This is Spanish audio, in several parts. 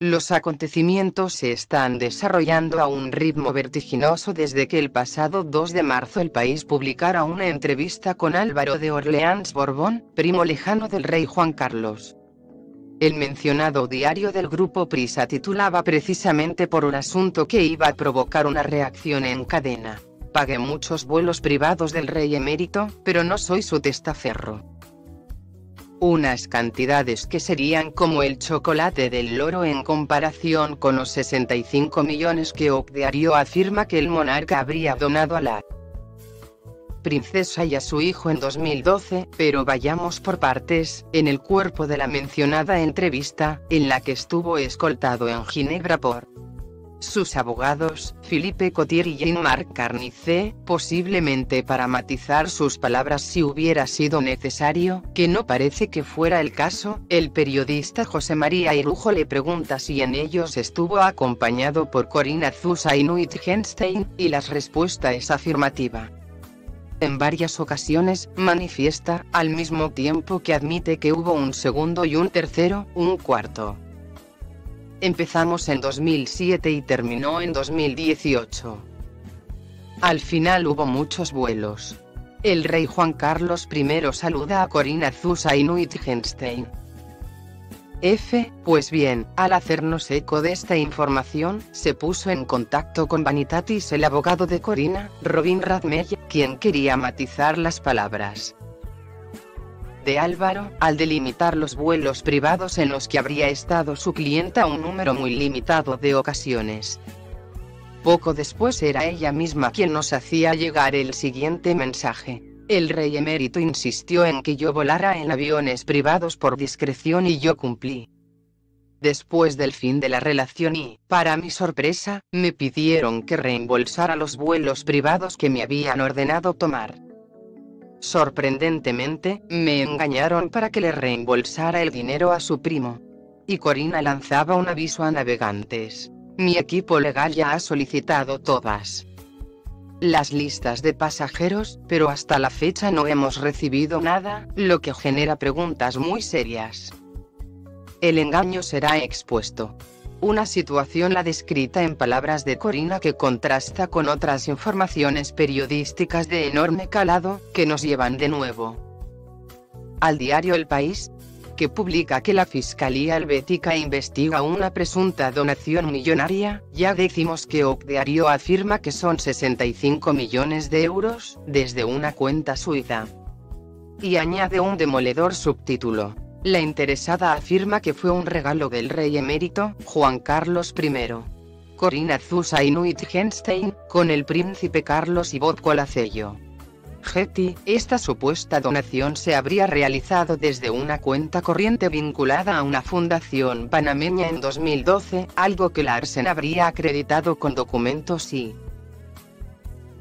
Los acontecimientos se están desarrollando a un ritmo vertiginoso desde que el pasado 2 de marzo el país publicara una entrevista con Álvaro de Orleans Borbón, primo lejano del rey Juan Carlos. El mencionado diario del grupo Prisa titulaba precisamente por un asunto que iba a provocar una reacción en cadena. Pagué muchos vuelos privados del rey emérito, pero no soy su testaferro unas cantidades que serían como el chocolate del loro en comparación con los 65 millones que Diario afirma que el monarca habría donado a la princesa y a su hijo en 2012, pero vayamos por partes, en el cuerpo de la mencionada entrevista, en la que estuvo escoltado en Ginebra por sus abogados, Philippe Cotier y Jean-Marc Carnicé, posiblemente para matizar sus palabras si hubiera sido necesario, que no parece que fuera el caso, el periodista José María Irujo le pregunta si en ellos estuvo acompañado por Corina Zusa y Genstein, y la respuesta es afirmativa. En varias ocasiones, manifiesta, al mismo tiempo que admite que hubo un segundo y un tercero, un cuarto. Empezamos en 2007 y terminó en 2018. Al final hubo muchos vuelos. El rey Juan Carlos I saluda a Corina Zusa y Wittgenstein. F. Pues bien, al hacernos eco de esta información, se puso en contacto con Vanitatis el abogado de Corina, Robin Radmeyer, quien quería matizar las palabras de Álvaro, al delimitar los vuelos privados en los que habría estado su clienta un número muy limitado de ocasiones. Poco después era ella misma quien nos hacía llegar el siguiente mensaje. El rey emérito insistió en que yo volara en aviones privados por discreción y yo cumplí. Después del fin de la relación y, para mi sorpresa, me pidieron que reembolsara los vuelos privados que me habían ordenado tomar. Sorprendentemente, me engañaron para que le reembolsara el dinero a su primo. Y Corina lanzaba un aviso a navegantes. Mi equipo legal ya ha solicitado todas las listas de pasajeros, pero hasta la fecha no hemos recibido nada, lo que genera preguntas muy serias. El engaño será expuesto. Una situación la descrita en palabras de Corina que contrasta con otras informaciones periodísticas de enorme calado, que nos llevan de nuevo al diario El País, que publica que la Fiscalía Helvética investiga una presunta donación millonaria, ya decimos que Diario afirma que son 65 millones de euros, desde una cuenta suiza. Y añade un demoledor subtítulo. La interesada afirma que fue un regalo del rey emérito, Juan Carlos I. Corina Zusa y Wittgenstein, con el príncipe Carlos y Vodcolacello. Getty, esta supuesta donación se habría realizado desde una cuenta corriente vinculada a una fundación panameña en 2012, algo que Larsen habría acreditado con documentos y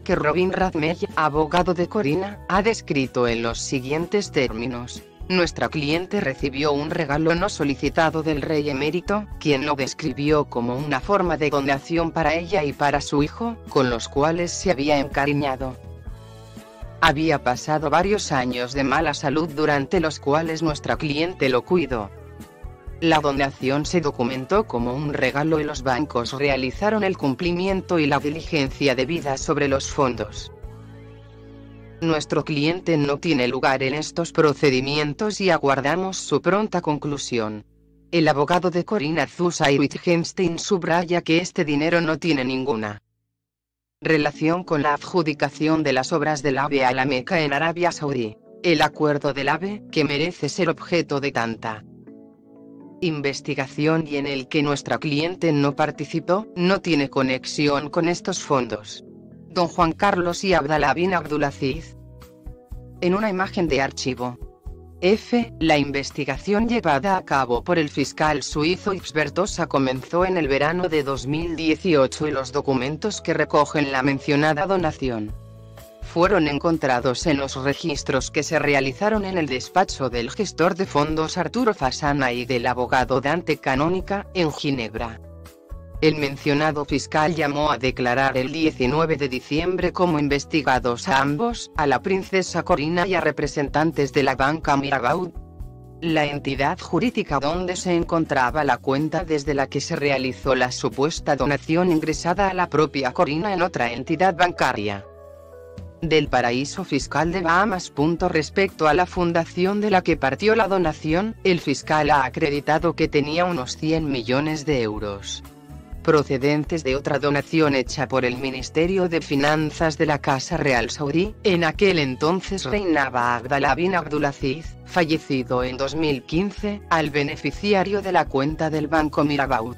que Robin Radmeyer, abogado de Corina, ha descrito en los siguientes términos. Nuestra cliente recibió un regalo no solicitado del rey emérito, quien lo describió como una forma de donación para ella y para su hijo, con los cuales se había encariñado. Había pasado varios años de mala salud durante los cuales nuestra cliente lo cuidó. La donación se documentó como un regalo y los bancos realizaron el cumplimiento y la diligencia debida sobre los fondos. Nuestro cliente no tiene lugar en estos procedimientos y aguardamos su pronta conclusión. El abogado de Corina Zusa y Wittgenstein subraya que este dinero no tiene ninguna relación con la adjudicación de las obras del AVE a la Meca en Arabia Saudí. El acuerdo del AVE, que merece ser objeto de tanta investigación y en el que nuestra cliente no participó, no tiene conexión con estos fondos don Juan Carlos y Abdallah bin Abdulaziz. En una imagen de archivo. F. La investigación llevada a cabo por el fiscal suizo Xbertosa comenzó en el verano de 2018 y los documentos que recogen la mencionada donación fueron encontrados en los registros que se realizaron en el despacho del gestor de fondos Arturo Fasana y del abogado Dante Canónica, en Ginebra. El mencionado fiscal llamó a declarar el 19 de diciembre como investigados a ambos, a la princesa Corina y a representantes de la banca Mirabaud. la entidad jurídica donde se encontraba la cuenta desde la que se realizó la supuesta donación ingresada a la propia Corina en otra entidad bancaria del paraíso fiscal de Bahamas. Respecto a la fundación de la que partió la donación, el fiscal ha acreditado que tenía unos 100 millones de euros procedentes de otra donación hecha por el Ministerio de Finanzas de la Casa Real Saudí, en aquel entonces reinaba Abdallah bin Abdulaziz, fallecido en 2015, al beneficiario de la cuenta del Banco Mirabaud.